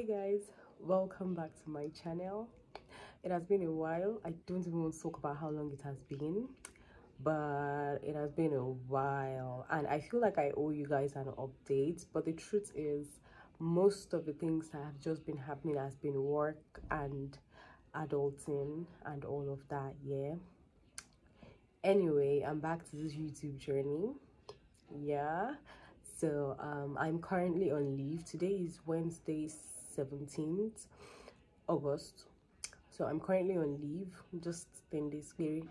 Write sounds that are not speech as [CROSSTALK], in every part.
hey guys welcome back to my channel. It has been a while. I don't even want to talk about how long it has been but it has been a while. And i feel like i owe you guys an update but the truth is most of the things that have just been happening has been work and adulting and all of that yeah. Anyway i'm back to this youtube journey yeah. So um i'm currently on leave. Today is wednesday 17th august. So i'm currently on leave just 10 days period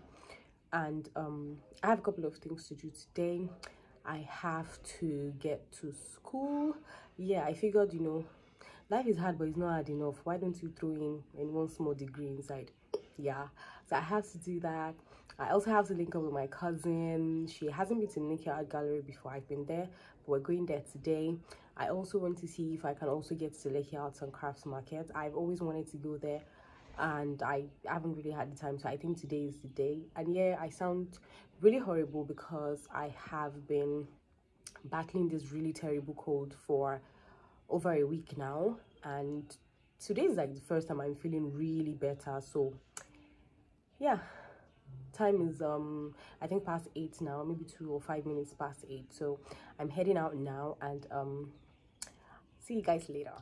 and um i have a couple of things to do today. I have to get to school. Yeah i figured you know life is hard but it's not hard enough. Why don't you throw in in one small degree inside? Yeah. So i have to do that. I also have to link up with my cousin. She hasn't been to Nike art gallery before. I've been there we're going there today. I also want to see if i can also get to Lekki arts and crafts market i've always wanted to go there and i haven't really had the time so i think today is the day. And yeah i sound really horrible because i have been battling this really terrible cold for over a week now and today is like the first time i'm feeling really better so yeah time is um i think past eight now maybe two or five minutes past eight. So i'm heading out now and um see you guys later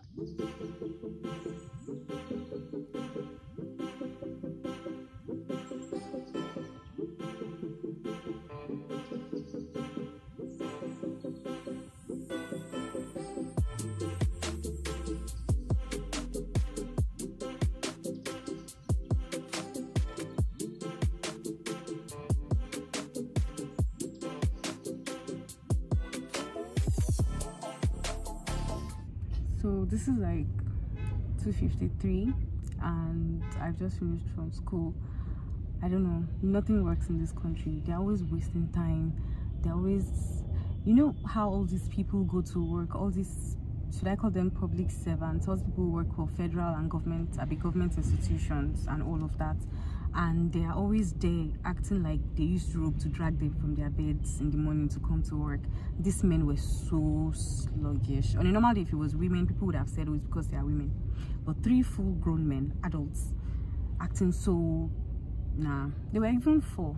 so this is like 253 and i've just finished from school. I don't know nothing works in this country. They're always wasting time. They're always you know how all these people go to work? All these should i call them public servants? All people work for federal and government at the government institutions and all of that and they are always there acting like they used rope to drag them from their beds in the morning to come to work. These men were so sluggish. On a normal day if it was women people would have said oh it's because they are women. But three full grown men adults acting so nah. They were even four.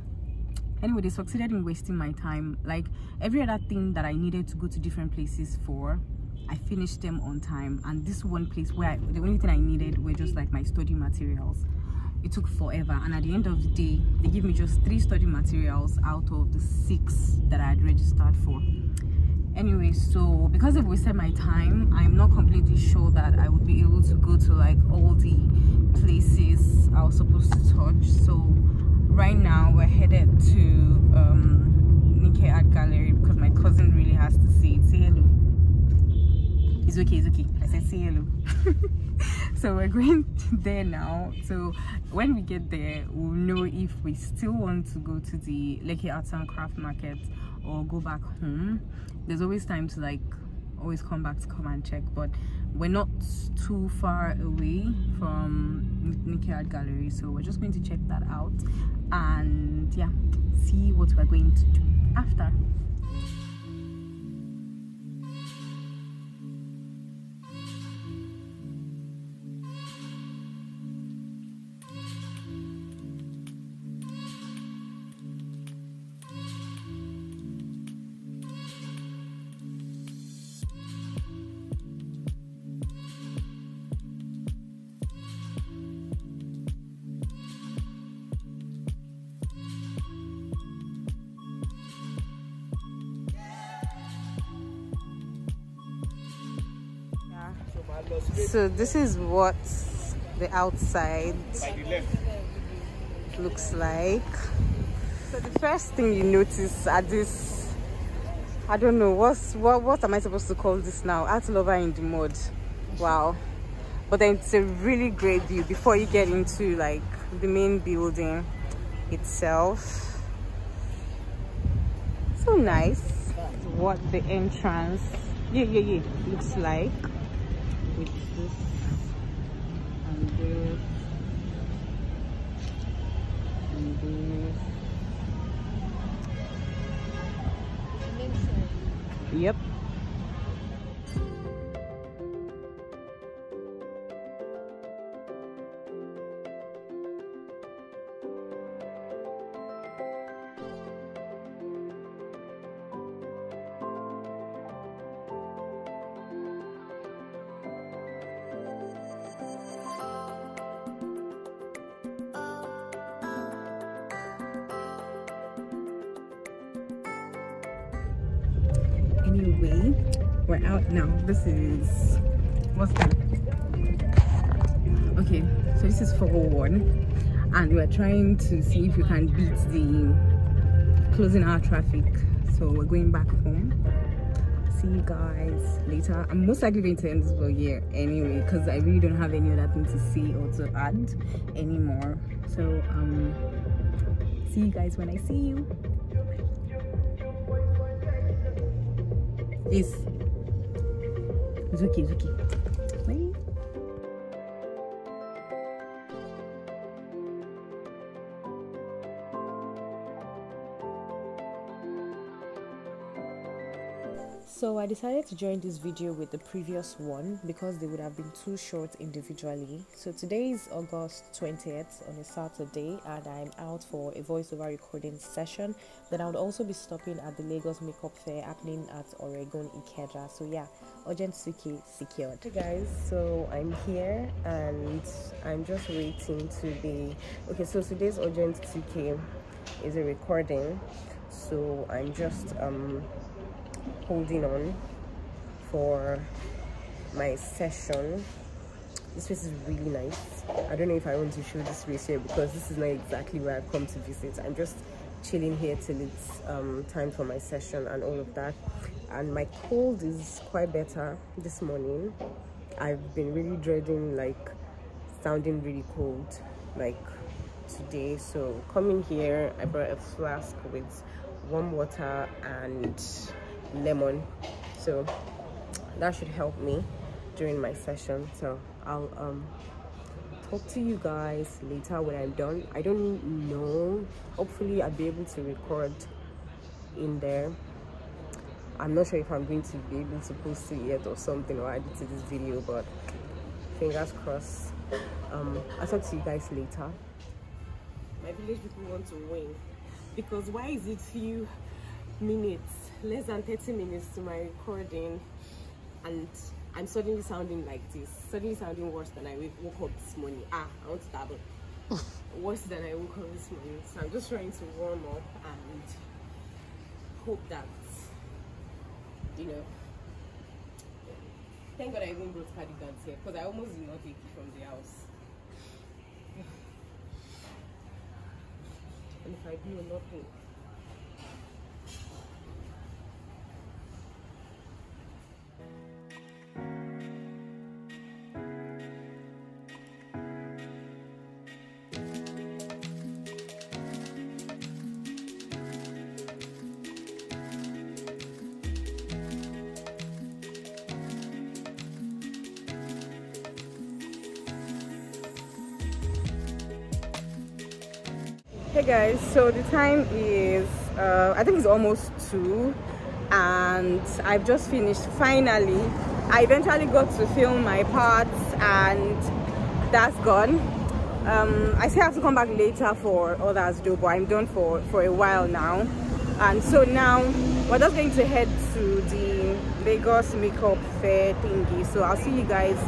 Anyway they succeeded in wasting my time. Like every other thing that i needed to go to different places for i finished them on time. And this one place where I, the only thing i needed were just like my study materials it took forever. And at the end of the day they gave me just three study materials out of the six that i had registered for. Anyway so because they've wasted my time i'm not completely sure that i would be able to go to like all the places i was supposed to touch. So right now we're headed to um Nike art gallery because my cousin really has to see it say hello it's okay it's okay. I said say hello. [LAUGHS] So we're going [LAUGHS] there now. So when we get there we'll know if we still want to go to the Lekki Arts and Craft Market or go back home. There's always time to like always come back to come and check but we're not too far away from Nike Art Gallery so we're just going to check that out and yeah see what we're going to do after so this is what the outside looks like. So the first thing you notice at this i don't know what's what what am i supposed to call this now? Art lover in the mud wow. But then it's a really great view. Before you get into like the main building itself. So nice. What the entrance yeah yeah yeah looks like with this and this and this yep anyway we're out. Now this is what's that? Okay so this is 401 and we're trying to see if we can beat the closing hour traffic. So we're going back home. See you guys later. I'm most likely going to end this vlog here anyway because i really don't have any other thing to say or to add anymore. So um see you guys when i see you です。ズキズキ。So I decided to join this video with the previous one because they would have been too short individually. So today is August 20th on a Saturday and I'm out for a voiceover recording session. Then I would also be stopping at the Lagos Makeup Fair happening at Oregun Ikeja. So yeah, urgent Suki secured. Hey guys, so I'm here and I'm just waiting to be okay. So today's urgent Suki is a recording. So I'm just um holding on for my session. This place is really nice. I don't know if i want to show this place here because this is not exactly where i've come to visit. I'm just chilling here till it's um, time for my session and all of that. And my cold is quite better this morning. I've been really dreading like sounding really cold like today. So coming here i brought a flask with warm water and lemon. So that should help me during my session. So i'll um talk to you guys later when i'm done. I don't know. Hopefully i'll be able to record in there. I'm not sure if i'm going to be able to post it yet or something or add it to this video but fingers crossed. Um i'll talk to you guys later. My village people want to win. Because why is it few minutes less than 30 minutes to my recording and I'm suddenly sounding like this. Suddenly sounding worse than I woke up this morning. Ah I want to double [LAUGHS] worse than I woke up this morning. So I'm just trying to warm up and hope that you know thank god I even brought cardigans here because I almost did not take it from the house. [SIGHS] And if I do nothing hey guys. So the time is uh, i think it's almost two and i've just finished finally. I eventually got to film my parts and that's gone. Um, i still have to come back later for others do but i'm done for for a while now. And so now we're just going to head to the lagos makeup fair thingy. So i'll see you guys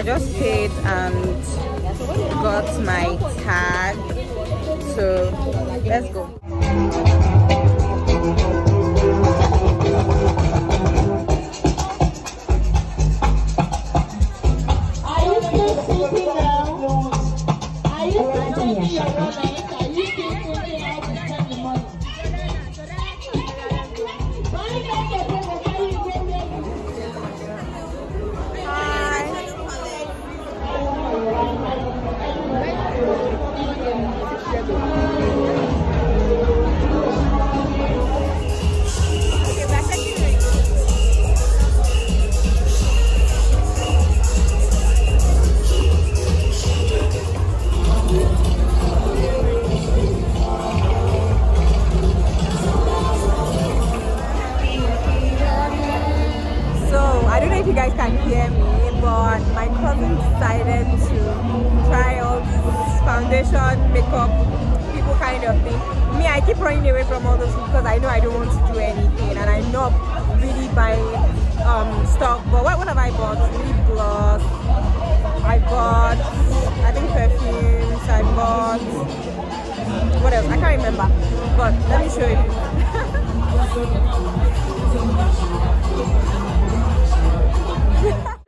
I just paid and got my tag so running away from all those because I know I don't want to do anything and I'm not really buying um, stuff. But what, what have I bought? Lip gloss. I bought, I think perfumes. I bought, what else? I can't remember. But let me show you. [LAUGHS]